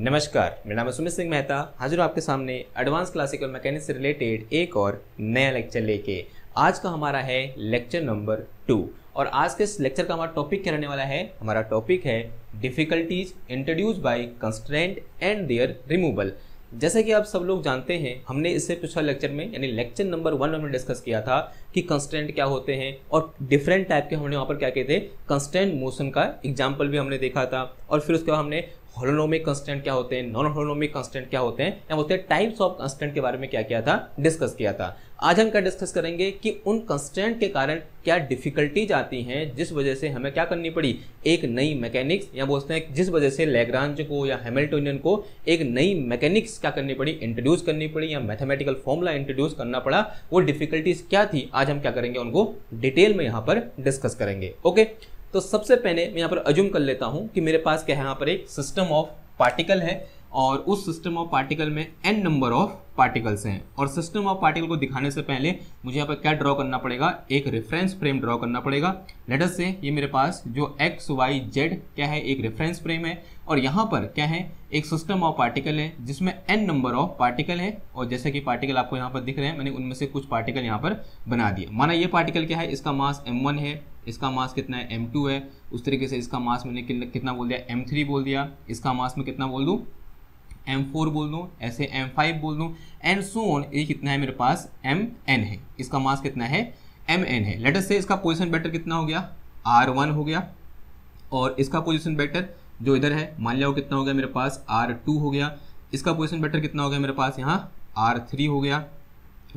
नमस्कार, मेरा नाम है सुमित सिंह मेहता। हाजिर आपके सामने एडवांस क्लासिकल मैकेनिक्स से रिलेटेड एक और नया लेक्चर लेके। आज का हमारा है लेक्चर नंबर टू और आज के इस लेक्चर का हमारा टॉपिक क्या रहने वाला है? हमारा टॉपिक है difficulties introduce by constraint and their removal जैसे कि आप सब लोग जानते हैं, हमने इससे पिछले लेक्चर में, यानी लेक्चर नंबर वन में डिस्कस किया था कि कंस्टेंट क्या होते हैं और डिफरेंट टाइप के हमने वहाँ पर क्या कहते थे? कंस्टेंट मोशन का एग्ज़ाम्पल भी हमने देखा था और फिर उसके बाद हमने होलोनोमिक कंस्टेंट क्या होते हैं? नॉन होलोनोमिक कंस्टेंट क्या होते हैं? या बोलते हैं? टाइप्स ऑफ़ कंस्टेंट के बारे में क्या किया था? डिस्कस किया था। आज हम क्या डिस्कस करेंगे कि उन कंस्टेंट के कारण क्या डिफिकल्टीज आती हैं, जिस वजह से हमें क्या करनी पड़ी? एक नई मैकेनिक्स या बोलते हैं, जिस वजह से लेग्रांज को या हेमिल्टोनियन को एक नई मैकेनिक्स क्या करनी पड़ी? इंट्रोड्यूस करनी पड़ी, या मैथमेटिकल फॉर्मूला इंट्रोड्यूस करना पड़ा। वो डिफिकल्टीज क्या थी? आज हम क्या करेंगे? उनको डिटेल में यहाँ पर डिस्कस करेंगे। ओके तो सबसे पहले मैं यहाँ पर अज्यूम कर लेता हूँ कि मेरे पास क्या है? यहाँ पर एक सिस्टम ऑफ़ पार्टिकल है और उस सिस्टम ऑफ़ पार्टिकल में एन नंबर ऑफ़ पार्टिकल्स हैं। और सिस्टम ऑफ़ पार्टिकल को दिखाने से पहले मुझे यहाँ पर क्या ड्रॉ करना पड़ेगा? एक रेफरेंस फ्रेम ड्रॉ करना पड़ेगा। लेटर से ये मेरे पास जो एक्स वाई जेड क्या है? एक रेफरेंस फ्रेम है। और यहाँ पर क्या है? एक सिस्टम ऑफ़ पार्टिकल है जिसमें एन नंबर ऑफ़ पार्टिकल है। और जैसे कि पार्टिकल आपको यहाँ पर दिख रहे हैं, मैंने उनमें से कुछ पार्टिकल यहाँ पर बना दिए। माना ये पार्टिकल क्या है? इसका मास एम है। इसका मास कितना है? एम है। उस तरीके से इसका मास मैंने कितना बोल दिया? एम बोल दिया। इसका मास में कितना बोल दूँ? एम फोर बोल दूँ। ऐसे एम फाइव बोल दूँ। एंड सोन ये कितना है मेरे पास? एम एन है। इसका मास कितना है? एम एन है। लेटर से इसका पोजिशन वेक्टर कितना हो गया? आर वन हो गया। और इसका पोजिशन वेक्टर जो इधर है, मान लिया कितना हो गया मेरे पास? आर टू हो गया। इसका पोजिशन वेक्टर कितना हो गया मेरे पास यहाँ? आर थ्री हो गया।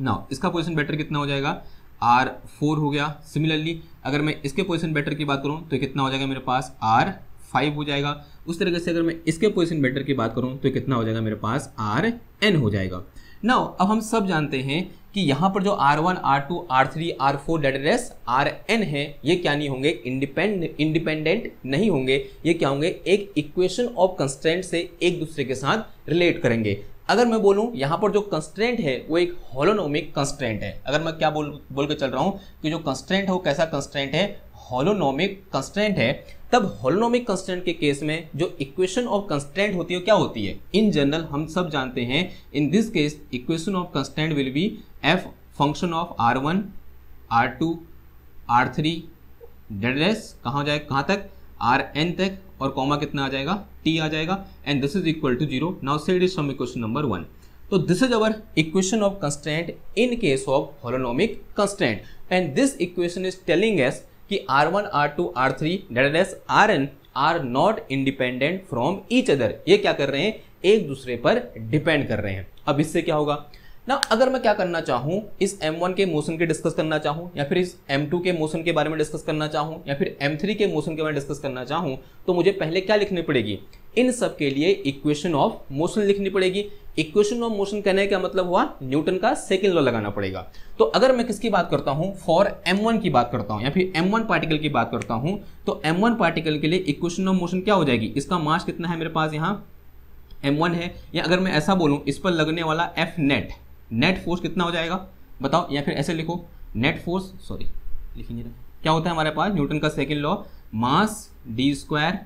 ना इसका पोजिशन वेक्टर कितना हो जाएगा? आर फोर हो गया। सिमिलरली अगर मैं इसके पोजिशन बेटर की बात करूँ तो कितना हो जाएगा मेरे पास? आर फाइव हो जाएगा। उस तरीके से अगर मैं इसके पोजिशन बेटर की बात करूँ तो कितना हो जाएगा मेरे पास? आर एन हो जाएगा। नाउ अब हम सब जानते हैं कि यहाँ पर जो R1, R2, R3, R4 date are n है ये क्या नहीं होंगे? इंडिपेंडेंट इंडिपेंडेंट नहीं होंगे। ये क्या होंगे? एक इक्वेशन ऑफ़ कंस्टेंट से एक दूसरे के साथ रिलेट करेंगे। अगर मैं बोलूँ, यहाँ पर जो कंस्ट्रेंट है, वो एक होलोनोमिक कंस्ट्रेंट है। अगर मैं क्या बोल बोल के चल रहा हूँ कि जो कंस्ट्रेंट है, वो कैसा कंस्ट्रेंट है? होलोनोमिक कंस्ट्रेंट है। तब होलोनोमिक कंस्टेंट के केस में जो इक्वेशन ऑफ़ कंस्टेंट होती है क्या होती है? इन जनरल हम सब जानते हैं in this case equation of constant will be F function of R one R two R three डेडरेस कहाँ जाए, कहाँ तक? आर एन तक, और कॉमा कितना आ जाएगा? टी आ जाएगा and this is equal to zero now set is from equation number one तो this is our equation of constant in case of holonomic constant and this equation is telling us कि R1, R2, R3 that is are and are not independent from each other ये क्या कर रहे हैं? एक दूसरे पर डिपेंड कर रहे हैं। अब इससे क्या होगा? ना, अगर मैं क्या करना चाहूँ, इस M1 के मोशन के डिस्कस करना चाहूँ, या फिर इस M2 के मोशन के बारे में डिस्कस करना चाहूँ, या फिर M3 के मोशन के बारे में डिस्कस करना चाहूँ तो मुझे पहले क्या लिखनी पड़ेगी? इन सब के लिए इक्वेशन ऑफ़ मोशन लिखनी पड़ेगी। इक्वेशन ऑफ़ मोशन कहने का मतलब हुआ? न्यूटन का सेकेंड लॉ लगाना पड़ेगा। तो अगर मैं किसकी बात करता हूँ? फॉर m1 की बात करता हूँ, या फिर m1 पार्टिकल की बात करता हूँ तो m1 पार्टिकल के लिए इक्वेशन ऑफ़ मोशन क्या हो जाएगी? इसका मास कितना है मेरे पास यहाँ? M1 है। या अगर मैं ऐसा बोलूँ, इस पर लगने वाला एफ़ नेट नेट फोर्स कितना हो जाएगा? बताओ, या फिर ऐसे लिखो नेट फोर्स सॉरी लिखेंगे क्या होता है हमारे पास? न्यूटन का second law mass D square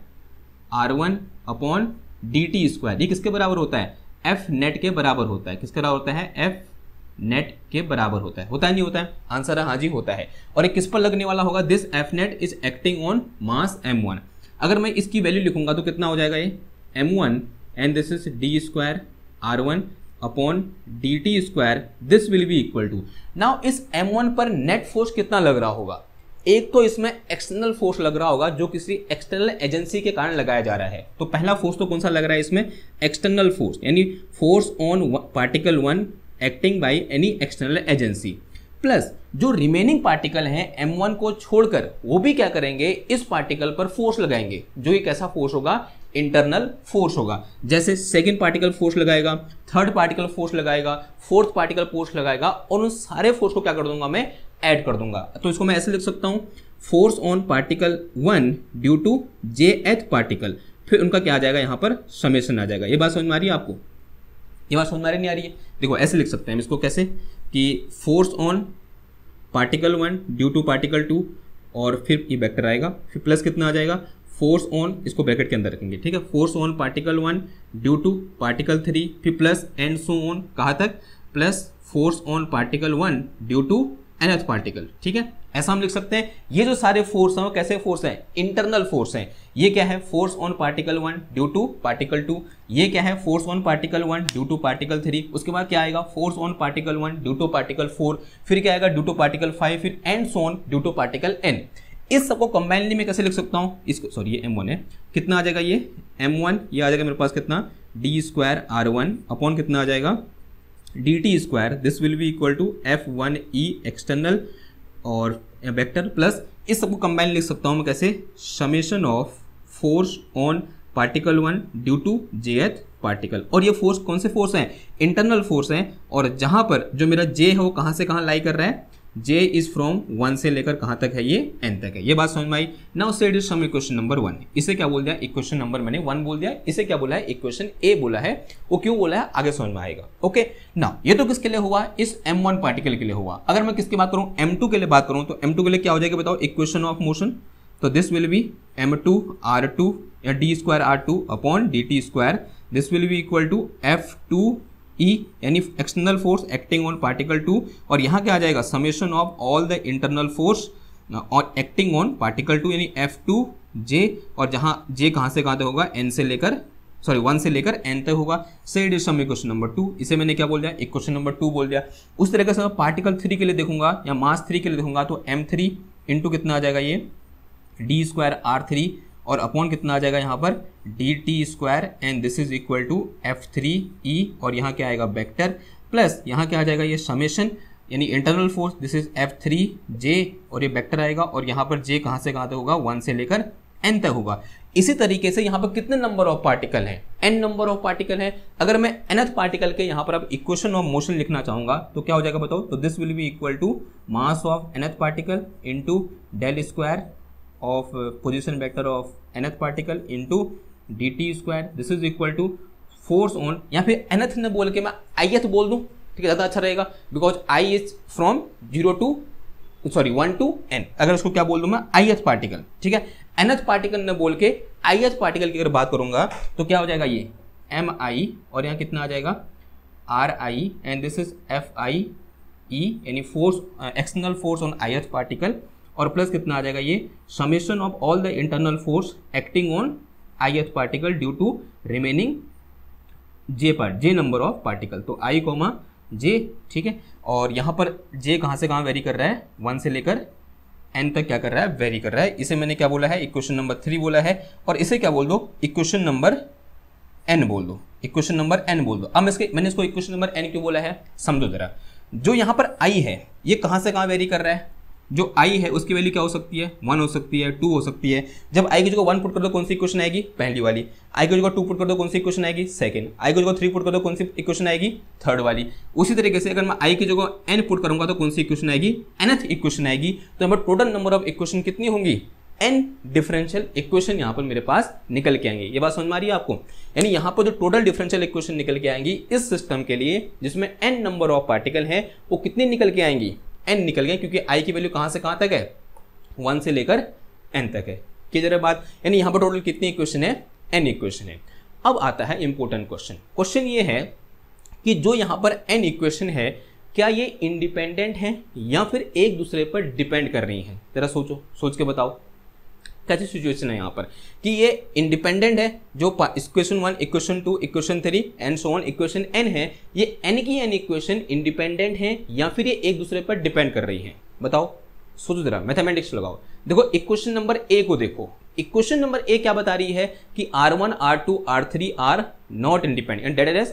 R one upon D T square ये किसके बराबर होता है? एफ़ नेट के बराबर होता है। किसके बराबर होता है? एफ़ नेट के बराबर होता है। होता है, नहीं होता है? आंसर है हाँ जी, होता है। और एक किस पर लगने वाला होगा? This F net is acting on mass M one अगर मैं इसकी वैल्यू लिखूँगा तो कितना हो जाएगा ये? M one and this is D square R one upon D T square this will be equal to now इस एम वन पर नेट फोर्स कितना लग रहा होगा? एक तो इसमें एक्सटर्नल फोर्स लग रहा होगा, जो किसी एक्सटर्नल एजेंसी के कारण लगाया जा रहा है। तो पहला फोर्स तो कौन सा लग रहा है इसमें? एक्सटर्नल फोर्स यानी force on particle one acting by any external agency plus जो रिमेनिंग पार्टिकल हैं M1 को छोड़कर, वो भी क्या करेंगे? इस पार्टिकल पर फोर्स लगाएँगे, जो एक ऐसा फोर्स होगा इंटरनल फोर्स होगा। जैसे सेकेंड पार्टिकल फोर्स लगाएगा थर्ड पार्टिकल फोर्स लगाएगा फोर्थ पार्टिकल फोर्स लगाएगा, और उन सारे फोर्स को क्या कर दूँगा मैं? ऐड कर दूँगा। तो इसको मैं ऐसे लिख सकता हूँ force on particle one due to jth particle फिर उनका क्या आ जाएगा? यहाँ पर समेशन आ जाएगा। ये बात समझ में आ रही है आपको? ये बात समझ में आ रही नहीं आ रही है। देखो, ऐसे लिख सकते हैं इसको कैसे? कि force on particle one due to particle two और फिर ये वेक्टर आएगा। फिर प्लस कितना आ जाएगा? फोर्स ऑन इसको ब्रैकेट के अंदर रखेंगे, ठीक है? Force on particle one due to particle three फिर प्लस एंड सो ऑन कहाँ तक? Plus force on particle one due to nth particle ठीक है? ऐसा हम लिख सकते हैं। ये जो सारे फोर्स हैं, वो कैसे फोर्स हैं? इंटरनल फोर्स हैं। ये क्या है? Force on particle one due to particle two ये क्या है? Force on particle one due to particle three उसके बाद क्या आएगा? Force on particle one due to particle four फिर क्या आएगा? ड्यू टू पार्टिकल फाइव फिर and so on due to particle n इस सबको कंबाइनली में कैसे लिख सकता हूँ? इसको सॉरी ये एम वन है। कितना आ जाएगा ये? एम वन ये आ जाएगा मेरे पास कितना? D square r one upon कितना आ जाएगा? D t square this will be equal to f one e external और वेक्टर प्लस इस सबको कंबाइन लिख सकता हूँ मैं कैसे? Summation of force on particle one due to jth particle और ये फोर्स कौन से फोर्स हैं? इंटरनल फोर्स हैं। और जहाँ पर जो मेरा जे है वो कहाँ से कहाँ लाई कर रहा है? जे इज़ फ्रॉम वन से लेकर कहाँ तक है ये? एन तक है। ये बात समझ में आई? Now said is some equation number one इसे क्या बोल दिया? इक्वेशन नंबर मैंने वन बोल दिया। इसे क्या बोला है? इक्वेशन ए बोला है। वो क्यों बोला है? आगे समझ में आएगा। ओके नाउ ये तो किसके लिए हुआ? इस एम वन पार्टिकल के लिए हुआ। अगर मैं किसकी बात करूँ? एम टू के लिए बात करूँ तो एम टू के लिए क्या हो जाएगा बताओ? इक्वेशन ऑफ़ मोशन तो this will be m two r two या d square r two upon d t square this will be equal to f two e यानी external force acting on particle two और यहाँ क्या आ जाएगा? Summation of all the internal force और acting on particle two यानी f two जे और जहाँ जे कहाँ से कहाँ तक होगा? एन से लेकर सॉरी वन से लेकर एन तक होगा। Said is some equation number two इसे मैंने क्या बोल दिया? एक क्वेश्चन नंबर टू बोल दिया। उस तरीके से मैं पार्टिकल थ्री के लिए देखूँगा, या मास थ्री के लिए देखूँगा तो एम थ्री इंटू कितना आ जाएगा ये? डी स्क्वायर आर थ्री और अपॉन कितना आ जाएगा यहाँ पर? D t square and this is equal to f three e और यहाँ क्या आएगा? वेक्टर प्लस यहाँ क्या आ जाएगा? ये समेशन यानी internal force this is f three j और ये वेक्टर आएगा और यहाँ पर जे कहाँ से, कहाँ तक होगा? वन से लेकर एन तक होगा। इसी तरीके से यहाँ पर कितने नंबर ऑफ़ पार्टिकल हैं? एन नंबर ऑफ़ पार्टिकल हैं। अगर मैं एनथ पार्टिकल के यहाँ पर अब इक्वेशन ऑफ़ मोशन लिखना चाहूँगा तो क्या हो जाएगा बताओ? तो this will be equal to mass of nth particle into del square of uh, position vector of nth particle into dt square. This is equal to force on या फिर nth ने बोल के मैं ith बोल दूँ ठीक है ज़्यादा अच्छा रहेगा because i is from zero to sorry one to n अगर उसको क्या बोल दूँ मैं? आई एथ पार्टिकल ठीक है? एनथ पार्टिकल ने बोल के आई एथ पार्टिकल की अगर बात करूँगा तो क्या हो जाएगा ये? एम आई और यहाँ कितना आ जाएगा? R i and this is f i e यानी force external force on ith particle और प्लस कितना आ जाएगा ये? Summation of all the internal force acting on ith particle due to remaining j part j number of particle तो i coma जे ठीक है? और यहाँ पर जे कहाँ से कहाँ वेरी कर रहा है? वन से लेकर एन तक क्या कर रहा है? वेरी कर रहा है। इसे मैंने क्या बोला है? इक्वेशन नंबर थ्री बोला है। और इसे क्या बोल दो? इक्वेशन नंबर एन बोल दो। इक्वेशन नंबर एन बोल दो। अब इसके, मैंने इसको इक्वेशन नंबर एन क्यों बोला है? समझो जरा। जो यहाँ पर आई है, ये कहाँ से कहाँ वेरी कर रहा है? जो आई है, उसकी वैल्यू क्या हो सकती है? वन हो सकती है टू हो सकती है। जब आई की जगह वन पुट कर दो, कौन सी क्वेश्चन आएगी? पहली वाली। आई की जगह टू पुट कर दो, कौन सी इक्वेशन आएगी? सेकंड आई की जगह थ्री पुट कर दो, कौन सी इक्वेशन आएगी? थर्ड वाली। उसी तरीके से अगर मैं आई की जगह एन पुट करूँगा तो कौन सी इक्वेशन आएगी? एनथ इक्वेशन आएगी। तो हमारे टोटल नंबर ऑफ़ इक्वेशन कितनी होंगी? एन डिफरेंशियल इक्वेशन यहाँ पर मेरे पास निकल के आएँगे। ये बात समझ में आ रही है आपको? यानी यहाँ पर जो टोटल डिफरेंशियल इक्वेशन निकल के आएँगी, इस सिस्टम के लिए, जिसमें एन नंबर ऑफ़ पार्टिकल है, वो कितनी निकल के आएँगी? एन निकल गए, क्योंकि आई की वैल्यू कहाँ से, कहाँ तक है? वन से लेकर एन तक है। कि जरा बात? यानी यहाँ पर टोटल कितनी इक्वेशन है? एन इक्वेशन है। अब आता है इंपॉर्टेंट क्वेश्चन क्वेश्चन ये है कि जो यहाँ पर एन इक्वेशन है, क्या ये इंडिपेंडेंट है या फिर एक दूसरे पर डिपेंड कर रही हैं? जरा सोचो, सोच के बताओ। कैसी सिचुएशन है यहाँ पर? कि ये इंडिपेंडेंट है, जो equation one equation two equation three and so on equation n है, ये एन की एन इक्वेशन इंडिपेंडेंट है या फिर ये एक दूसरे पर डिपेंड कर रही है? बताओ। सोचो जरा मैथमेटिक्स लगाओ। देखो इक्वेशन नंबर ए को देखो। इक्वेशन नंबर ए क्या बता रही है कि r one r two r three r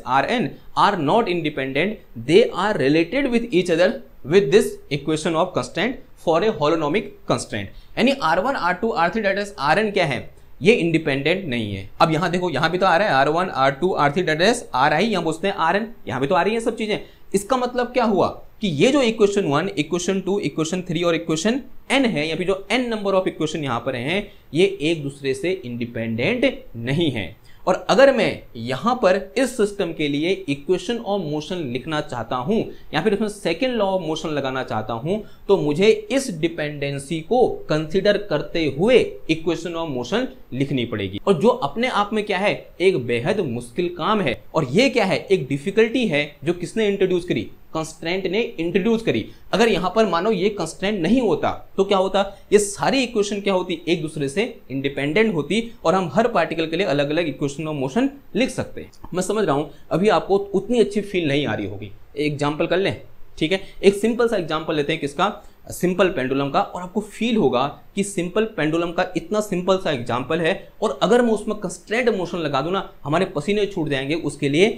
r n are not independent they are related with each other with this equation of constant for a holonomic constant यानी r one r two r three that is r n क्या है? ये independent नहीं है। अब यहाँ देखो, यहाँ भी तो आ रहा है। R one r two r three that is r i यहाँ बोलते हैं आर एन यहाँ भी तो आ रही है सब चीज़ें। इसका मतलब क्या हुआ? कि ये जो equation one equation two equation three और इक्वेशन एन है, या फिर जो एन नंबर ऑफ़ इक्वेशन यहाँ पर हैं, ये एक दूसरे से इंडिपेंडेंट नहीं है। और अगर मैं यहाँ पर इस सिस्टम के लिए इक्वेशन ऑफ़ मोशन लिखना चाहता हूँ, या फिर उसमें सेकेंड लॉ ऑफ़ मोशन लगाना चाहता हूँ तो मुझे इस डिपेंडेंसी को कंसिडर करते हुए इक्वेशन ऑफ़ मोशन लिखनी पड़ेगी। और जो अपने आप में क्या है, एक बेहद मुश्किल काम है। और ये क्या है, एक डिफिकल्टी है जो किसने इंट्रोड्यूस करी? कंस्टेंट ने इंट्रोड्यूस करी। अगर यहाँ पर मानो ये कंस्टेंट नहीं होता तो क्या होता? ये सारी इक्वेशन क्या होती? एक दूसरे से इंडिपेंडेंट होती और हम हर पार्टिकल के लिए अलग अलग इक्वेशन ऑफ़ मोशन लिख सकते हैं। मैं समझ रहा हूँ, अभी आपको उतनी अच्छी फील नहीं आ रही होगी। एग्ज़ाम्पल कर लें, ठीक है? एक सिंपल सा एग्ज़ाम्पल लेते हैं किसका? सिंपल पेंडुलम का। और आपको फील होगा कि सिंपल पेंडुलम का इतना सिंपल सा एग्ज़ाम्पल है और अगर मैं उसमें कंस्टेंट मोशन लगा दूँ ना, हमारे पसीने छूट जाएँगे उसके लिए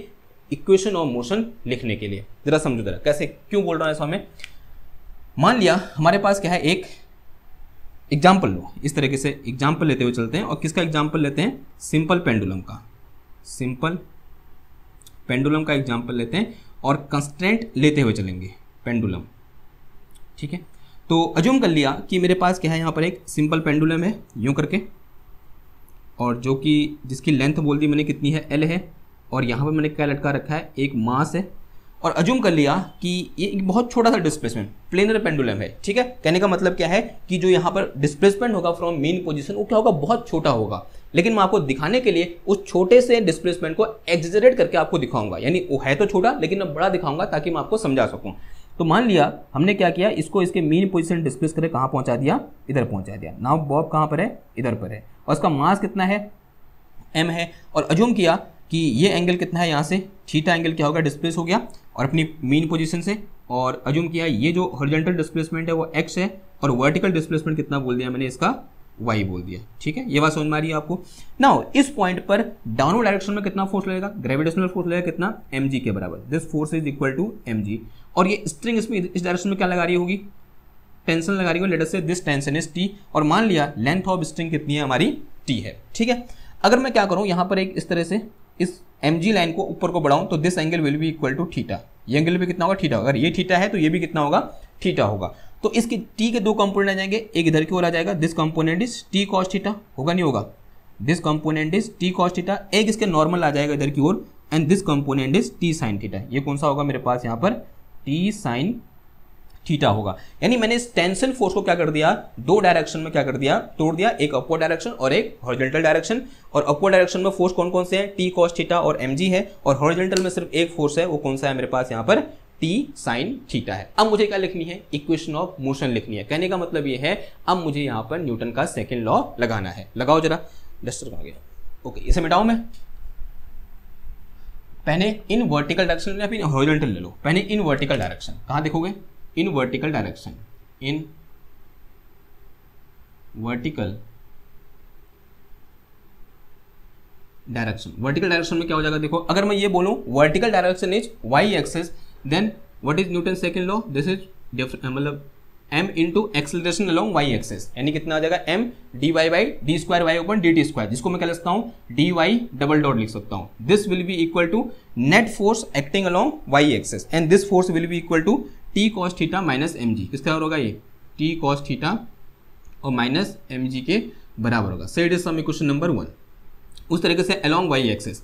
इक्वेशन ऑफ़ मोशन लिखने के लिए। जरा समझो जरा, कैसे, क्यों बोल रहा है ऐसा मैं मान लिया, हमारे पास क्या है, एक एग्ज़ाम्पल लो। इस तरीके से एग्ज़ाम्पल लेते हुए चलते हैं, और किसका एग्ज़ाम्पल लेते हैं? सिंपल पेंडुलम का। सिंपल पेंडुलम का एग्ज़ाम्पल लेते हैं, और कंस्टेंट लेते हुए चलेंगे पेंडुलम ठीक है? तो अज्यूम कर लिया कि मेरे पास क्या है, यहाँ पर एक सिंपल पेंडुलम है, यूँ करके। और जो कि, जिसकी लेंथ बोल दी मैंने, कितनी है? एल है। और यहाँ पर मैंने क्या लटका रखा है? एक मास है। और अजूम कर लिया कि ये एक बहुत छोटा सा डिस्प्लेसमेंट प्लेनर पेंडुलम है, ठीक है? कहने का मतलब क्या है कि जो यहाँ पर डिस्प्लेसमेंट होगा फ्रॉम मेन पोजीशन वो क्या होगा? बहुत छोटा होगा। लेकिन मैं आपको दिखाने के लिए उस छोटे से डिस्प्लेसमेंट को एग्जिजरेट करके आपको दिखाऊँगा। यानी वो है तो छोटा, लेकिन मैं बड़ा दिखाऊँगा ताकि मैं आपको समझा सकूँ। तो मान लिया, हमने क्या किया? इसको इसके मेन पोजीशन डिस्प्लेस करके कहाँ पहुँचा दिया? इधर पहुँचा दिया। नाव बॉब कहाँ पर है? इधर पर है। और इसका मास कितना है? एम है। और अजूम किया कि ये एंगल कितना है यहाँ से? थीटा एंगल क्या होगा? डिस्प्लेस हो गया और अपनी मीन पोजीशन से और अज्यूम किया, ये जो हॉरिजॉन्टल डिस्प्लेसमेंट है वो एक्स है और वर्टिकल डिस्प्लेसमेंट कितना बोल दिया मैंने? इसका वाई बोल दिया। ठीक है? ये बात समझ में आ रही है आपको? नाउ इस पॉइंट पर डाउनवर्ड डायरेक्शन में कितना फोर्स लगेगा? ग्रेविटेशनल फोर्स लगेगा कितना? एम के बराबर। This force is equal to m और ये स्ट्रिंग इसमें इस डायरेक्शन में क्या लगा रही होगी? टेंशन लगा रही होगी। लेटर से दिस टेंशन इज़ टी और मान लिया लेंथ ऑफ़ स्ट्रिंग कितनी है? हमारी टी है। ठीक है? अगर मैं क्या करूँ? यहाँ पर एक इस तरह से इस एम लाइन को ऊपर को बढ़ाऊं तो this angle will be equal to theta ये एंगल भी कितना होगा? थीटा अगर ये थीटा है तो ये भी कितना होगा? थीटा होगा। तो इसके टी के दो कंपोनेंट आ जाएँगे। एक इधर की ओर आ जाएगा। This component is t cos theta होगा नहीं होगा? This component is t cos theta एक इसके नॉर्मल आ जाएगा इधर की ओर। And this component is t sine theta ये कौन सा होगा मेरे पास यहाँ पर? टी साइन थीटा होगा। यानी मैंने इस टेंशन फोर्स को क्या कर दिया? दो डायरेक्शन में क्या कर दिया? तोड़ दिया, एक अपवर्ड डायरेक्शन और एक हॉरिजॉन्टल डायरेक्शन। और अपवर्ड डायरेक्शन में फोर्स कौन कौन से हैं? टी कॉस थीटा और एमजी है। और हॉरिजॉन्टल में सिर्फ़ एक फोर्स है, वो कौन सा है मेरे पास? यहाँ पर टी साइन थीटा है। अब मुझे क्या लिखनी है? इक्वेशन ऑफ़ मोशन लिखनी है। कहने का मतलब ये है, अब मुझे यहाँ पर न्यूटन का सेकेंड लॉ लगाना है। लगाओ जरा। डस्टर आ गया ओके इसे मिटाऊ मैं। पहले इन वर्टिकल डायरेक्शन या फिर हॉरिजॉन्टल ले लो। पहले इन वर्टिकल डायरेक्शन कहाँ देखोगे? In vertical direction. In vertical direction vertical direction में क्या हो जाएगा देखो, अगर मैं ये बोलूँ vertical direction is y axis then what is Newton second law this is मतलब m into acceleration along y axis यानी कितना आ जाएगा? m d y by d square y upon d t square जिसको मैं क्या लिखता हूँ? डी वाई डबल डॉट लिख सकता हूँ. This will be equal to net force acting along y axis and this force will be equal to t cos theta minus m g किसका बराबर होगा ये? टी कॉस थीटा और minus M g के बराबर होगा। So it is some equation number one उस तरीके से along y axis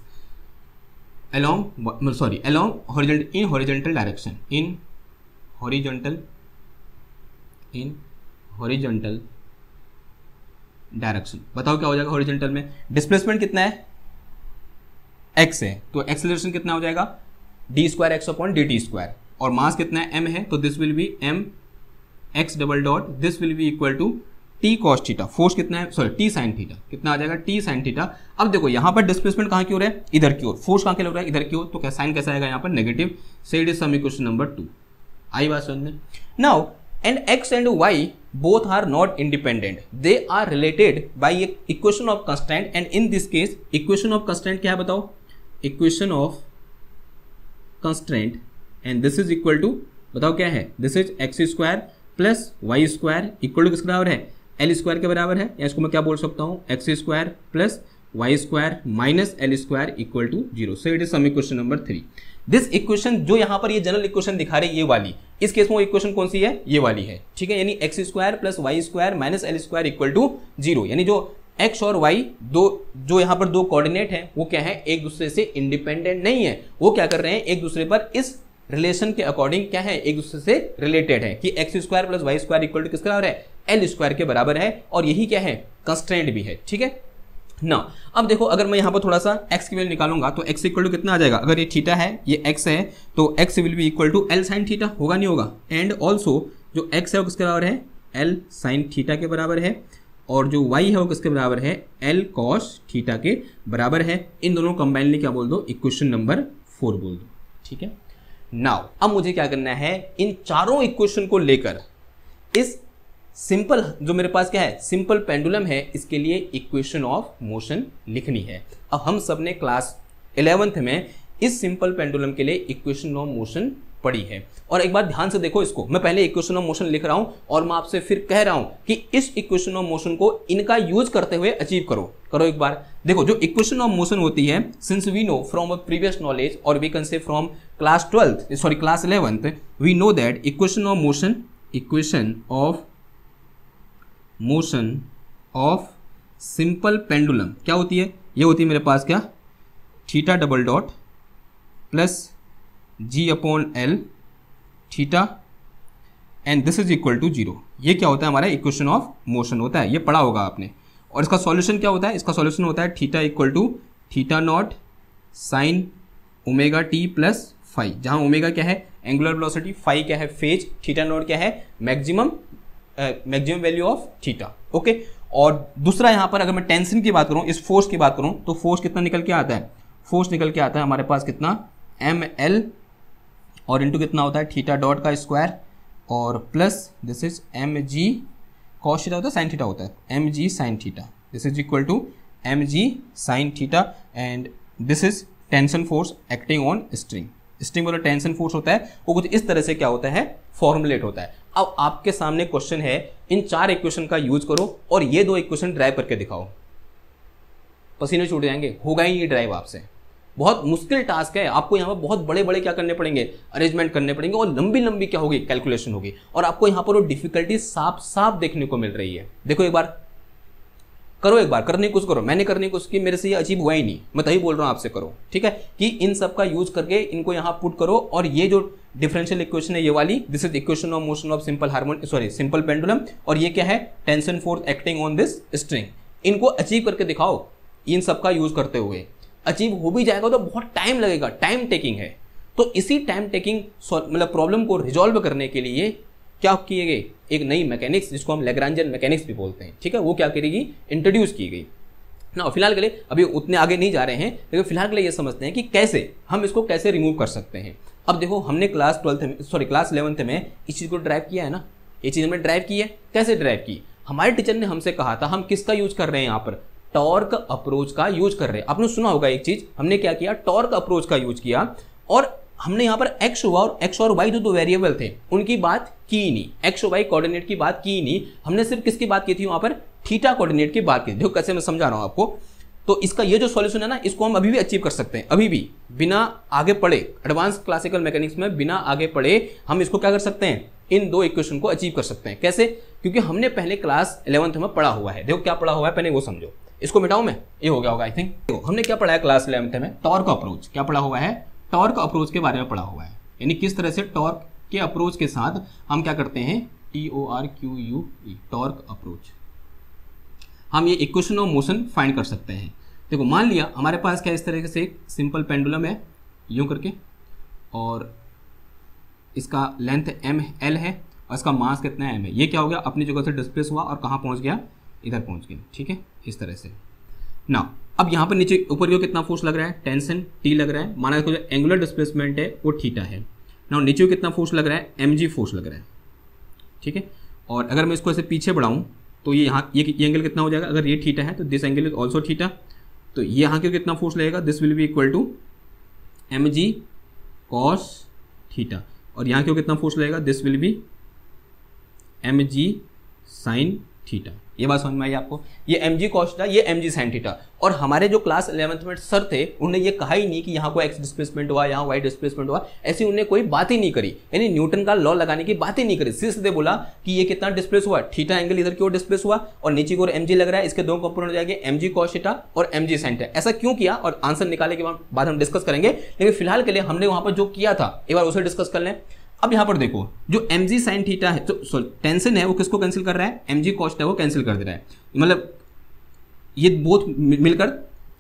along sorry along horizontal in horizontal direction in horizontal in horizontal direction बताओ क्या हो जाएगा हॉरिजेंटल में? डिस्प्लेसमेंट कितना है? एक्स है। तो एक्सेलरेशन कितना हो जाएगा? D square x upon d t square और मास कितना है? एम है तो this will be m x double dot this will be equal to t cos theta force कितना है? सॉरी टी साइन थीटा कितना आ जाएगा? टी साइन थीटा अब देखो, यहाँ पर डिस्प्लेसमेंट कहाँ की ओर है? इधर की ओर. फोर्स कहाँ के हो रहा है? इधर की ओर. तो क्या साइन कैसा आएगा यहाँ पर? नेगेटिव से it is some equation number two आई बात समझ में? Now and x and y both are not independent they are related by equation of constant and in this case equation of constant क्या है बताओ? Equation of constant and this is equal to बताओ क्या है? This is x square plus y square equal to किसके बराबर है? L square के बराबर है। या इसको मैं क्या बोल सकता हूँ? X square plus y square minus l square equal to zero so it is some question number three this equation जो यहाँ पर ये जनरल इक्वेशन दिखा रही है, ये वाली। इस केस में वो इक्वेशन कौन सी है? ये वाली है। ठीक है? यानी x square plus y square minus l square equal to zero यानी जो एक्स और वाई दो, जो यहाँ पर दो कोऑर्डिनेट हैं, वो क्या है? एक दूसरे से इंडिपेंडेंट नहीं है। वो क्या कर रहे हैं? एक दूसरे पर इस रिलेशन के अकॉर्डिंग क्या है? एक दूसरे से रिलेटेड है। कि x square plus y square equal to किसके बराबर है? एल स्क्वायर के बराबर है। और यही क्या है? कंस्टेंट भी है। ठीक है? ना अब देखो, अगर मैं यहाँ पर थोड़ा सा x की वैल्यू निकालूँगा तो x इक्वल टू कितना आ जाएगा? अगर ये थीटा है, ये x है तो x will be equal to l sine theta होगा नहीं होगा? एंड ऑल्सो जो x है वो किसके बराबर है? एल साइन थीटा के बराबर है। और जो y है वो किसके बराबर है? एल कॉस थीटा के बराबर है। इन दोनों कंबाइनली क्या बोल दो? इक्वेशन नंबर फोर बोल दो। ठीक है? नाउ अब मुझे क्या करना है? इन चारों इक्वेशन को लेकर, इस सिंपल जो मेरे पास क्या है? सिंपल पेंडुलम है, इसके लिए इक्वेशन ऑफ़ मोशन लिखनी है। अब हम सबने क्लास इलेवेंथ में इस सिंपल पेंडुलम के लिए इक्वेशन ऑफ़ मोशन पढ़ी है। और एक बार ध्यान से देखो इसको। मैं पहले इक्वेशन ऑफ़ मोशन लिख रहा हूँ और मैं आपसे फिर कह रहा हूँ कि इस इक्वेशन ऑफ़ मोशन को इनका यूज़ करते हुए अचीव करो। करो एक बार। देखो, जो इक्वेशन ऑफ़ मोशन होती है since we know from a previous knowledge और we can say from class twelfth sorry class eleventh we know that equation of motion equation of motion of simple pendulum क्या होती है? ये होती है मेरे पास क्या? Theta double dot plus g upon l theta and this is equal to zero ये क्या होता है हमारा? इक्वेशन ऑफ़ मोशन होता है। ये पढ़ा होगा आपने। और इसका सॉल्यूशन क्या होता है? इसका सॉल्यूशन होता है theta equal to theta not sine omega t plus five जहाँ ओमेगा क्या है? एंगुलर वेलोसिटी फाइव क्या है? फ़ेज़ थीटा नॉट क्या है? Maximum maximum value of theta okay और दूसरा यहाँ पर अगर मैं टेंशन की बात करूँ, इस फोर्स की बात करूँ तो फोर्स कितना निकल के आता है? फोर्स निकल के आता है हमारे पास कितना? एम एल और इंटू कितना होता है? थीटा डॉट का स्क्वायर और plus this is m g cos theta होता है साइन थीटा होता है। M g sine theta this is equal to m g sine theta and this is tension force acting on string string वाला tension force होता है, वो कुछ इस तरह से क्या होता है? फॉर्मुलेट होता है। अब आपके सामने क्वेश्चन है, इन चार इक्वेशन का यूज़ करो और ये दो इक्वेशन ड्राइव करके दिखाओ। पसीने छूट जाएँगे, होगा ही ये ड्राइव आपसे। बहुत मुश्किल टास्क है। आपको यहाँ पर बहुत बड़े बड़े क्या करने पड़ेंगे? अरेंजमेंट करने पड़ेंगे और लंबी लंबी क्या होगी? कैलकुलेशन होगी। और आपको यहाँ पर वो डिफिकल्टी साफ़ साफ़ देखने को मिल रही है। देखो एक बार। करो एक बार। करने की कोशिश करो। मैंने करने की कोशिश की, मेरे से ये अचीव हुआ ही नहीं। मैं तभी बोल रहा हूँ आपसे करो। ठीक है? कि इन सब का यूज़ करके इनको यहाँ पुट करो और ये जो डिफरेंशियल इक्वेशन है, ये वाली this is equation of motion of simple harmonic sorry simple pendulum और ये क्या है? Tension force acting on this string इनको अचीव करके दिखाओ। इन सब का यूज़ करते हुए। अचीव हो भी जाएगा तो बहुत टाइम लगेगा। टाइम टेकिंग है। तो इसी टाइम टेकिंग मतलब प्रॉब्लम को रिजॉल्व करने के लिए क्या किए गए? एक नई मैकेनिक्स जिसको हम लेग्रांजन मैकेनिक्स भी बोलते हैं। ठीक है? वो क्या करेगी इंट्रोड्यूस की गई। ना फ़िलहाल के लिए, अभी उतने आगे नहीं जा रहे हैं, लेकिन फ़िलहाल के लिए ये समझते हैं कि कैसे हम इसको कैसे रिमूव कर सकते हैं। अब देखो, हमने क्लास ट्वेल्थ में सॉरी क्लास इलेवंथ में इस चीज़ को ड्राइव किया है ना? ये चीज़ हमने ड्राइव की है। कैसे ड्राइव की? हमारे टीचर ने हमसे कहा था, हम किसका यूज़ कर रहे हैं यहाँ पर? टॉर्क अप्रोच का यूज़ कर रहे हैं। आपने सुना होगा एक चीज़, हमने क्या किया? टॉर्क अप्रोच का यूज़ किया और हमने यहाँ पर एक्स हुआ और एक्स और वाई जो दो वेरिएबल थे। उनकी बात की नहीं। एक्स वाई कोऑर्डिनेट की बात की नहीं। हमने सिर्फ़ किसकी बात की थी? वहाँ पर थीटा कोऑर्डिनेट की बात की देखो कैसे मैं समझा रहा हूँ आपको। तो इसका ये जो सॉल्यूशन है ना, इसको हम अभी भी अचीव कर सकते हैं। अभी भी, बिना आगे पढ़े एडवांस क्लासिकल मैकेनिक्स में बिना आगे पढ़े हम इसको क्या कर सकते हैं? इन दो इक्वेशन को अचीव कर सकते हैं। कैसे? क्योंकि हमने पहले क्लास इलेवंथ में पढ़ा हुआ है। देखो क्या पढ़ा हुआ है, पहले वो समझो। इसको मिटाऊं मैं? ये हो गया होगा आई थिंक हमने क्या पढ़ा है क्लास इलेवंथ में? टॉर्क अप्रोच क्या पढ़ा हुआ है? टॉर्क अप्रोच के बारे में पढ़ा हुआ है। यानी किस तरह से टॉर्क के अप्रोच के साथ हम क्या करते हैं? T o r q u torque approach हम ये इक्वेशन ऑफ़ मोशन फाइंड कर सकते हैं। देखो, मान लिया, हमारे पास क्या इस तरह से एक सिंपल पेंडुलम है, यूँ करके, और इसका लेंथ एम एल है, और इसका मास कितना एम है? ये क्या हो गया? अपनी जगह से डिस्प्लेस हुआ और कहाँ पहुँच गया? इधर पहुँच गए ठीक है? इस तरह से। ना अब यहाँ पर नीचे ऊपर की कितना फोर्स लग रहा है? टेंशन टी लग रहा है। माना जो एंगुलर डिस्प्लेसमेंट है वो थीटा है। ना नीचे कितना फोर्स लग रहा है? एमजी फोर्स लग रहा है। ठीक है? और अगर मैं इसको ऐसे पीछे बढ़ाऊँ तो ये यहाँ ये, ये एंगल कितना हो जाएगा? अगर ये थीटा है तो this angle is also theta तो ये यहाँ के कितना फोर्स लगेगा? This will be equal to m g cos theta और यहाँ क्यों कितना फोर्स लगेगा? This will be m g sine theta ये बात समझ में आई आपको? ये एम जी कॉस थीटा ये एम जी थीटा और हमारे जो क्लास इलेवंथ में सर थे उन्होंने ये कहा ही नहीं कि यहाँ को एक्स डिस्प्लेसमेंट हुआ, यहाँ वाई डिस्प्लेसमेंट हुआ। ऐसी उन्होंने कोई बात ही नहीं करी। यानी न्यूटन का लॉ लगाने की बात ही नहीं करी। सीधे बोला कि ये कितना डिस्प्लेस हुआ थीटा एंगल इधर की ओर डिस्प्लेस हुआ और नीचे की ओर एम लग रहा है, इसके दो कंपोनेंट हो जाएँगे एम जी कॉस थीटा और एम जी थीटा ऐसा क्यों किया? और आंसर निकाले के बाद हम डिस्कस करेंगे। लेकिन फ़िलहाल के लिए हमने वहाँ पर जो किया था, एक बार उसे डिस्कस कर लें। अब यहाँ पर देखो, जो एम जी साइन थीटा है तो सॉरी टेंशन है वो किसको कैंसिल कर रहा है? एम जी कॉस्ट है वो कैंसिल कर दे रहा है। मतलब ये बोथ मिलकर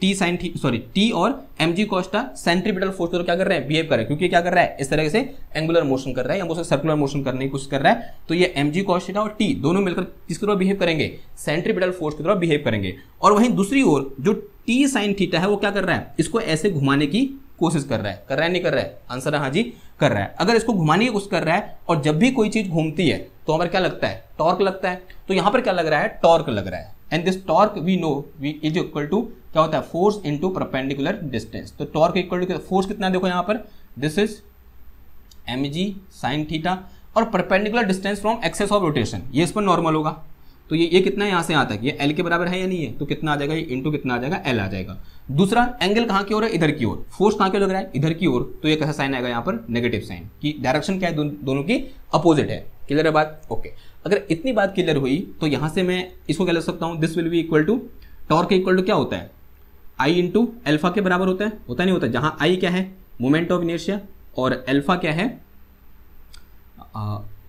T sine T sorry T और M G cos theta centripetal force क्या कर रहे हैं? बिहेव कर रहे हैं। क्योंकि क्या कर रहा है? इस तरह से एंगुलर मोशन कर रहा है या उसे सर्कुलर मोशन करने की कोशिश कर रहा है। तो ये एम जी कॉस्टा और टी दोनों मिलकर किसकी तरह बिहेव करेंगे? सेंट्रीपिटल फोर्स की तरह बिहेव करेंगे। और वहीं दूसरी ओर, जो टी साइन थीटा है वो क्या कर रहा है? इसको ऐसे घुमाने की कोशिश कर रहा है। कर रहा है, नहीं कर रहा है? आंसर है हाँ जी, कर रहा है। अगर इसको घुमाने की कोशिश कर रहा है और जब भी कोई चीज़ घूमती है तो हमारे क्या लगता है? टॉर्क लगता है। तो यहाँ पर क्या लग रहा है? टॉर्क लग रहा है। And this torque we know we is equal to क्या होता है? फोर्स इनटू परपेंडिकुलर डिस्टेंस तो टॉर्क इक्वल टू फोर्स कितना देखो यहाँ पर? This is M G sine theta और perpendicular distance from axis of rotation ये इस पर नॉर्मल होगा। तो ये ये कितना यहाँ से यहाँ तक ये एल के बराबर है या नहीं है? तो कितना आ जाएगा? ये इंटू कितना आ जाएगा? एल आ जाएगा। दूसरा एंगल कहाँ की ओर है? इधर की ओर। फोर्स कहाँ की लग रहा है? इधर की ओर। तो ये कैसा साइन आएगा यहाँ पर? नेगेटिव साइन की डायरेक्शन क्या है? दोनों की अपोजिट है। क्लियर है बात? ओके अगर इतनी बात क्लियर हुई तो यहाँ से मैं इसको क्या लग सकता हूँ? This will be equal to torque equal to क्या होता है? आई इंटू एल्फा के बराबर होता है? होता नहीं होता। जहाँ आई क्या है? मोमेंट ऑफ़ इनेशिया और एल्फा क्या है?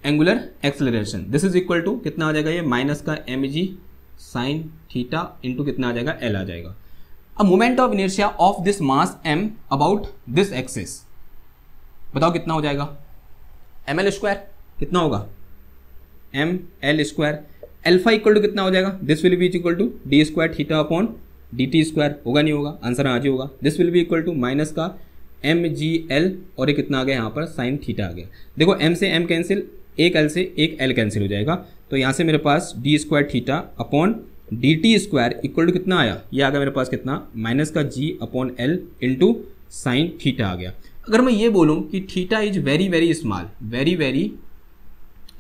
Angular acceleration. This is equal to कितना आ जाएगा ये? माइनस का M G sine theta into कितना आ जाएगा? एल आ जाएगा। अब moment of इनेशिया of this mass M about this axis बताओ कितना हो जाएगा? एम एल स्क्वायर कितना होगा? M L square alpha equal to कितना हो जाएगा? This will be equal to D square theta upon D T square होगा नहीं होगा? आंसर आज ही होगा। This will be equal to minus का एम जी एल और ये कितना आ गया? यहाँ पर साइन थीटा आ गया। देखो एम से एम कैंसिल एक एल से एक एल कैंसिल हो जाएगा। तो यहाँ से मेरे पास D square theta upon D T square equal to कितना आया? ये आ गया मेरे पास कितना? माइनस का G upon L into sine theta आ गया। अगर मैं ये बोलूँ कि theta is very very small very very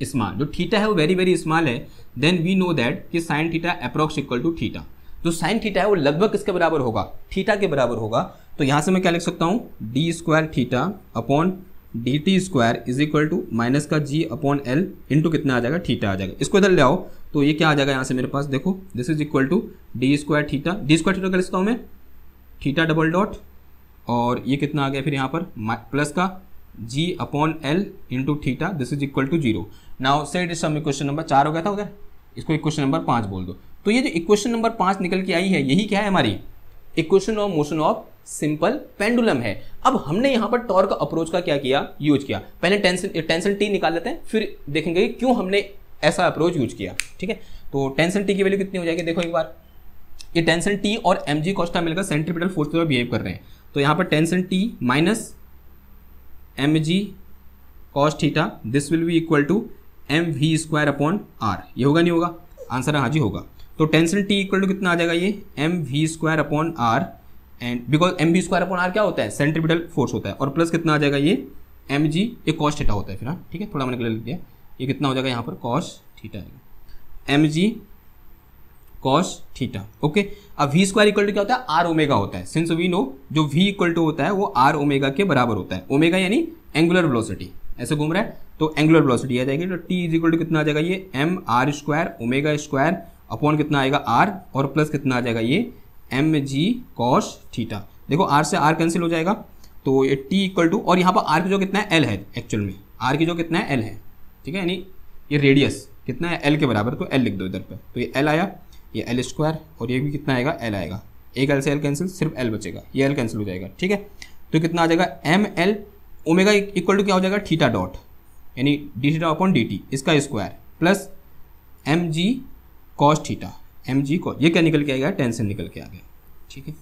small जो थीटा है वो वेरी वेरी स्मॉल है देन वी नो दैट कि sine theta approx equal to theta जो साइन थीटा है वो लगभग किसके बराबर होगा? थीटा के बराबर होगा। तो यहाँ से मैं क्या लिख सकता हूँ? D square theta upon D T square is equal to minus का जी अपॉन एल इंटू कितना आ जाएगा? थीटा आ जाएगा। इसको इधर ले आओ। तो ये क्या आ जाएगा यहाँ से मेरे पास? देखो this is equal to D square theta. D square theta कर लिखता हूँ मैं, थीटा डबल डॉट और ये कितना आ गया फिर यहाँ पर? प्लस का G upon L into theta this is equal to zero now set is some equation number चार हो गया था उधर। इसको इक्वेशन नंबर पाँच बोल दो। तो ये जो इक्वेशन नंबर पाँच निकल के आई है, यही क्या है हमारी? Equation of motion of simple pendulum है। अब हमने यहाँ पर टॉर्क अप्रोच का क्या किया? यूज़ किया। पहले टेंशन टेंशन टी निकाल लेते हैं, फिर देखेंगे क्यों हमने ऐसा अप्रोच यूज़ किया। ठीक है? तो टेंशन टी की वैल्यू कितनी हो जाएगी? देखो एक बार। ये टेंशन टी और एम जी कॉस्टा मिलकर सेंट्रीपिटल फोर्स की बिहेव कर रहे हैं। तो यहाँ पर tension T minus M G cos theta this will be equal to M V square upon R ये होगा नहीं होगा? आंसर हाँ जी होगा। तो टेंशन टी इक्वल टू कितना आ जाएगा ये? M V square upon R and because M V square upon R क्या होता है? सेंट्रीपिटल फोर्स होता है। और प्लस कितना आ जाएगा ये? एम जी ये कॉस थीटा होता है फिर हाँ? ठीक है? थोड़ा मैंने क्लियर लिख दिया। ये कितना हो जाएगा यहाँ पर? कॉस थीटा आएगा M G cos theta okay अब वी स्क्वायर इक्वल टू क्या होता है? आर ओमेगा होता है। सिंस वी नो जो वी इक्वल टू होता है, वो आर ओमेगा के बराबर होता है। ओमेगा यानी एंगुलर वेलोसिटी ऐसे घूम रहा है? तो एंगुलर वेलोसिटी आ जाएगी। तो टी इज़ इक्वल टू कितना आ जाएगा ये? M R square omega square upon कितना आएगा आर और प्लस कितना आ जाएगा ये एम जी कॉश थीटा। देखो, आर से आर कैंसिल हो जाएगा तो ये टी इक्वल टू, और यहाँ पर आर की जो कितना है, एल है एक्चुअल में। आर की जो कितना है, एल है, ठीक है, यानी ये रेडियस कितना है, एल के बराबर तो एल लिख दो इधर पर। तो ये एल आया, ये एल स्क्वायर और ये भी कितना आएगा, एल आएगा। एक एल से एल कैंसिल सिर्फ़ एल बचेगा, ये एल कैंसिल हो जाएगा, ठीक है? तो कितना आ जाएगा, M L omega equal to क्या हो जाएगा, थीटा डॉट, यानी D theta upon D T इसका square plus M G cos theta M G cos ये क्या निकल के आएगा टेंशन निकल के आ गया। ठीक है?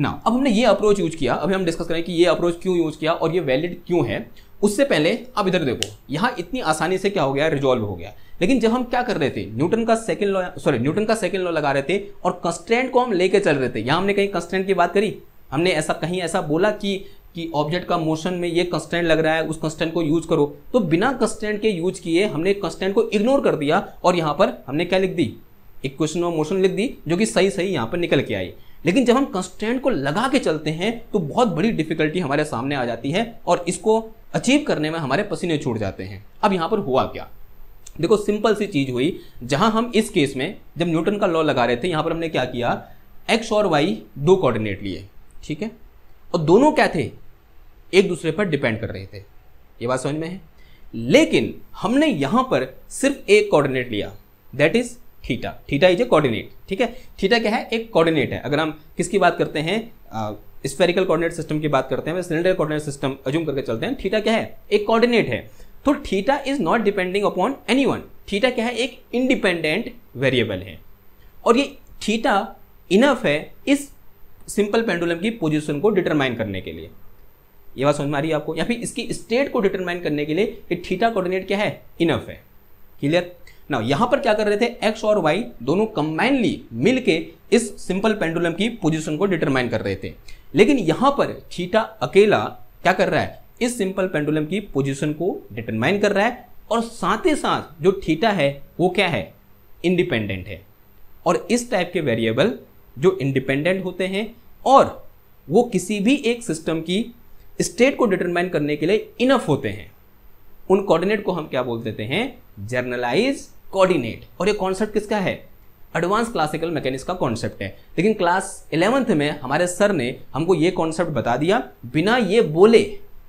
ना अब हमने ये अप्रोच यूज़ किया। अभी हम डिस्कस करें कि ये अप्रोच क्यों यूज़ किया और ये वैलिड क्यों है? उससे पहले, अब इधर देखो, यहाँ इतनी आसानी से क्या हो गया? रिजॉल्व हो गया। लेकिन जब हम क्या कर रहे थे? न्यूटन का सेकंड लॉ सॉरी न्यूटन का सेकंड लॉ लगा रहे थे और कंस्टेंट को हम लेके चल रहे थे। यहाँ हमने कहीं कंस्टेंट की बात करी? हमने ऐसा कहीं ऐसा बोला कि कि ऑब्जेक्ट का मोशन में ये कंस्टेंट लग रहा है, उस कंस्टेंट को यूज़ करो। तो बिना कंस्टेंट के यूज़ किए हमने कंस्टेंट को इग्नोर कर दिया और यहाँ पर हमने क्या लिख दी? इक्वेशन ऑफ़ मोशन लिख दी, जो कि सही सही यहाँ पर निकल के आई। लेकिन जब हम कंस्टेंट को लगा के चलते हैं तो बहुत बड़ी डिफिकल्टी हमारे सामने आ जाती है और इसको अचीव करने में हमारे पसीने छूट जाते हैं। अब यहाँ पर हुआ क्या? देखो सिंपल सी चीज़ हुई। जहाँ हम इस केस में, जब न्यूटन का लॉ लगा रहे थे, यहाँ पर हमने क्या किया? एक्स और वाई दो कोऑर्डिनेट लिए, ठीक है? और दोनों क्या थे? एक दूसरे पर डिपेंड कर रहे थे। ये बात समझ में है? लेकिन हमने यहाँ पर सिर्फ़ एक कोऑर्डिनेट लिया। That is theta theta is a coordinate ठीक है? थीटा क्या है? एक कोऑर्डिनेट है। अगर हम किसकी बात करते हैं स्फेरिकल कोऑर्डिनेट सिस्टम की बात करते हैं सिलेंडर कोऑर्डिनेट सिस्टम अजूम करके चलते हैं थीटा क्या है? एक कोऑर्डिनेट है। तो theta is not depending upon any one theta क्या है? एक इंडिपेंडेंट वेरिएबल है। और ये थीटा इनफ है इस सिंपल पेंडुलम की पोजीशन को डिटरमाइन करने के लिए। ये बात समझ में आ रही है आपको? या फिर इसकी स्टेट को डिटरमाइन करने के लिए ये थीटा कोऑर्डिनेट क्या है? इनफ है। क्लियर ना यहाँ पर क्या कर रहे थे? एक्स और वाई दोनों कंबाइनली मिलके इस सिंपल पेंडुलम की पोजीशन को डिटरमाइन कर रहे थे। लेकिन यहाँ पर थीटा अकेला क्या कर रहा है? इस सिंपल पेंडुलम की पोजीशन को डिटरमाइन कर रहा है और साथ ही साथ जो थीटा है, वो क्या है? इंडिपेंडेंट है। और इस टाइप के वेरिएबल जो इंडिपेंडेंट होते हैं और वो किसी भी एक सिस्टम की स्टेट को डिटरमाइन करने के लिए इनफ होते हैं। उन कोऑर्डिनेट को हम क्या बोल देते हैं? जर्नलाइज कोऑर्डिनेट और ये कॉन्सेप्ट किसका है? एडवांस क्लासिकल मैकेनिक्स का कॉन्सेप्ट है। लेकिन क्लास इलेवंथ में हमारे सर ने हमको ये कॉन्सेप्ट बता दिया, बिना ये बोले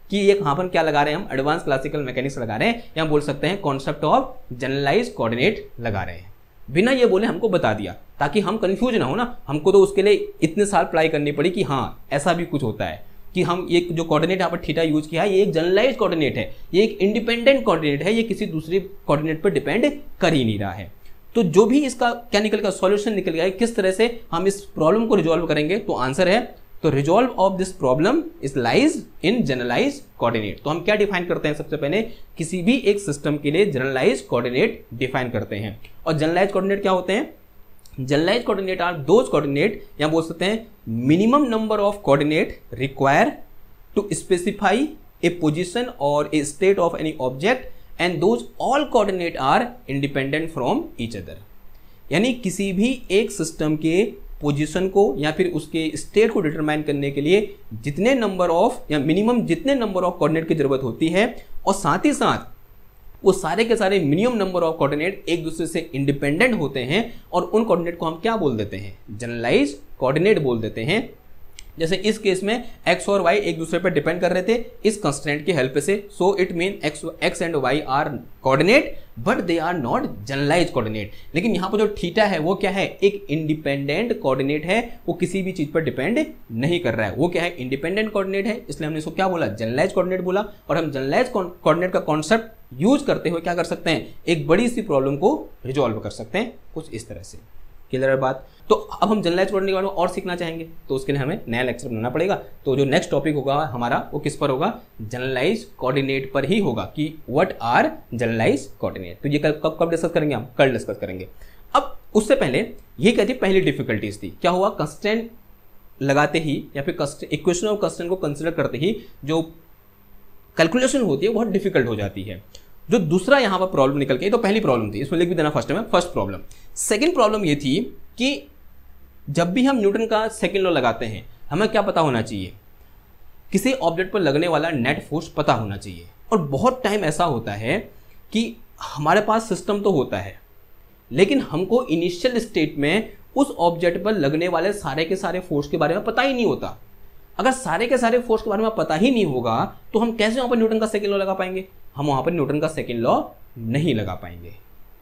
कि ये यहाँ पर क्या लगा रहे हैं हम? एडवांस क्लासिकल मैकेनिक्स लगा रहे हैं। या बोल सकते हैं कॉन्सेप्ट ऑफ़ जनरलाइज कोऑर्डिनेट लगा रहे हैं। बिना ये बोले हमको बता दिया, ताकि हम कंफ्यूज ना हो ना। हमको तो उसके लिए इतने साल पढ़ाई करनी पड़ी कि हाँ ऐसा भी कुछ होता है। कि हम एक जो कोऑर्डिनेट यहाँ पर थीटा यूज़ किया है, ये एक जनरलाइज कोऑर्डिनेट है, ये एक इंडिपेंडेंट कोऑर्डिनेट है, ये किसी दूसरे कोऑर्डिनेट पर डिपेंड कर ही नहीं रहा है। तो जो भी इसका क्या निकल गया सॉल्यूशन निकल गया है किस तरह से हम इस प्रॉब्लम को रिजॉल्व करेंगे तो आंसर है तो resolve of this problem is lies in generalize coordinate तो हम क्या डिफाइन करते हैं सबसे पहले? किसी भी एक सिस्टम के लिए जनरलाइज कोऑर्डिनेट डिफाइन करते हैं। और जनरलाइज कोऑर्डिनेट क्या होते हैं? Generalize coordinate are those coordinate या बोल सकते हैं minimum number of coordinate require to specify a position और a state of any object and those all coordinate are independent from each other यानी किसी भी एक सिस्टम के पोजीशन को, या फिर उसके स्टेट को डिटरमाइन करने के लिए जितने नंबर ऑफ़ या मिनिमम जितने नंबर ऑफ़ कोऑर्डिनेट की ज़रूरत होती है, और साथ ही साथ वो सारे के सारे मिनिमम नंबर ऑफ़ कोऑर्डिनेट एक दूसरे से इंडिपेंडेंट होते हैं और उन कोऑर्डिनेट को हम क्या बोल देते हैं? जनरलाइज कोऑर्डिनेट बोल देते हैं। जैसे इस केस में एक्स और वाई एक दूसरे पर डिपेंड कर रहे थे, इस कंस्टेंट की हेल्प से। So it mean X X and Y are coordinate but they are not generalize coordinate लेकिन यहाँ पर जो थीटा है, वो क्या है? एक इंडिपेंडेंट कोऑर्डिनेट है, वो किसी भी चीज़ पर डिपेंड नहीं कर रहा है। वो क्या है? इंडिपेंडेंट कोऑर्डिनेट है, इसलिए हमने इसको क्या बोला? जनरलाइज कोऑर्डिनेट बोला। और हम जनरलाइज कोऑर्डिनेट का कॉन्सेप्ट यूज़ करते हुए क्या कर सकते हैं? एक बड़ी सी प्रॉब्लम को रिजॉल्व कर सकते हैं, कुछ इस तरह से। क्लियर बात? तो अब हम जनरलाइज कोऑर्डिनेट के बारे में और सीखना चाहेंगे तो उसके लिए हमें नया लेक्चर बनाना पड़ेगा। तो जो नेक्स्ट टॉपिक होगा हमारा, वो किस पर होगा? जनरलाइज कोऑर्डिनेट पर ही होगा कि व्हाट आर जनरलाइज कोऑर्डिनेट तो ये कब कब डिस्कस करेंगे हम? कल डिस्कस करेंगे। अब उससे पहले ये कहती पहली डिफिकल्टीज थी। क्या हुआ? कंस्टेंट लगाते ही या फिर इक्वेशन ऑफ़ कंस्टेंट को कंसिडर करते ही जो कैलकुलेशन होती है बहुत डिफ़िकल्ट हो जाती है। जो दूसरा यहाँ पर प्रॉब्लम निकल के तो पहली प्रॉब्लम थी, इसमें लिख भी देना फ़र्स्ट में फ़र्स्ट प्रॉब्लम सेकेंड प्रॉब्लम ये थी कि जब भी हम न्यूटन का सेकेंड लॉ लगाते हैं, हमें क्या पता होना चाहिए? किसी ऑब्जेक्ट पर लगने वाला नेट फोर्स पता होना चाहिए। और बहुत टाइम ऐसा होता है कि हमारे पास सिस्टम तो होता है, लेकिन हमको इनिशियल स्टेट में उस ऑब्जेक्ट पर लगने वाले सारे के सारे फोर्स के बारे में पता ही नहीं होता। अगर सारे के सारे फोर्स के बारे में पता ही नहीं होगा तो हम कैसे वहाँ पर न्यूटन का सेकेंड लॉ लगा पाएँगे? हम वहाँ पर न्यूटन का सेकेंड लॉ नहीं लगा पाएँगे।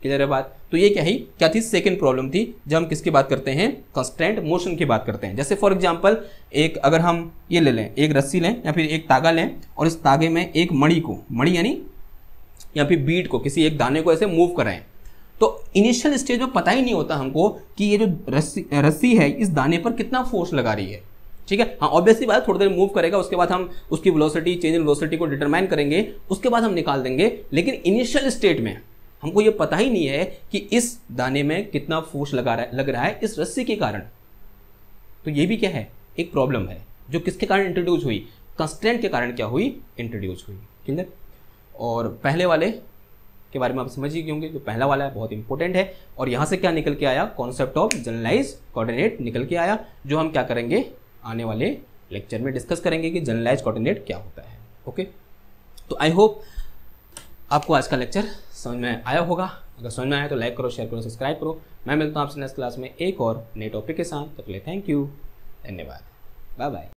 क्लियर है बात? तो ये क्या ही, क्या थी? सेकेंड प्रॉब्लम थी, जब हम किसकी बात करते हैं? कंस्टेंट मोशन की बात करते हैं। जैसे फॉर एग्जांपल एक अगर हम ये ले लें, एक रस्सी लें, या फिर एक तागा लें, और इस तागे में एक मणि को, मणि यानी, या फिर बीट को, किसी एक दाने को ऐसे मूव कराएँ। तो इनिशियल स्टेज में पता ही नहीं होता हमको कि ये जो रस्सी रस्सी है, इस दाने पर कितना फोर्स लगा रही है। ठीक है? हाँ ऑब्वियसली बात थोड़ी देर मूव करेगा, उसके बाद हम उसकी वेलोसिटी चेंज इन वेलोसिटी को डिटरमाइन करेंगे, उसके बाद हम निकाल देंगे। लेकिन इनिशियल स्टेट में हमको ये पता ही नहीं है कि इस दाने में कितना फोर्स लगा रहा है, लग रहा है, इस रस्सी के कारण। तो ये भी क्या है? एक प्रॉब्लम है, जो किसके कारण इंट्रोड्यूस हुई? कंस्टेंट के कारण क्या हुई? इंट्रोड्यूस हुई। क्लियर और पहले वाले के बारे में आप समझ ही होंगे जो पहला वाला है बहुत इंपॉर्टेंट है। और यहाँ से क्या निकल के आया? कॉन्सेप्ट ऑफ़ जनरलाइज कोऑर्डिनेट निकल के आया, जो हम क्या करेंगे? आने वाले लेक्चर में डिस्कस करेंगे कि जनरलाइज कोऑर्डिनेट क्या होता है ओके तो आई होप आपको आज का लेक्चर समझ में आया होगा। अगर समझ में आया तो लाइक करो शेयर करो सब्सक्राइब करो। मैं मिलता हूँ आपसे नेक्स्ट क्लास में एक और नए टॉपिक के साथ। तो पहले थैंक यू धन्यवाद। Bye bye